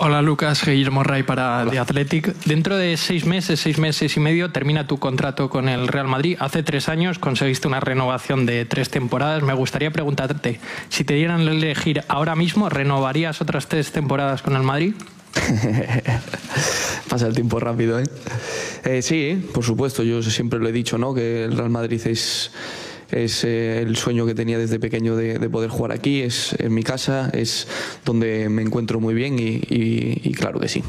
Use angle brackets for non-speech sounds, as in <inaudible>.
Hola Lucas, Guillermo Ray para The Athletic. Dentro de seis meses, seis meses y medio termina tu contrato con el Real Madrid. Hace tres años conseguiste una renovación de tres temporadas. Me gustaría preguntarte, si te dieran a elegir ahora mismo, ¿renovarías otras tres temporadas con el Madrid? <laughs> Pasa el tiempo rápido, ¿eh? ¿eh? Sí, por supuesto, yo siempre lo he dicho, ¿no? Que el Real Madrid es es eh, el sueño que tenía desde pequeño de, poder jugar aquí, es en mi casa, es donde me encuentro muy bien y claro que sí.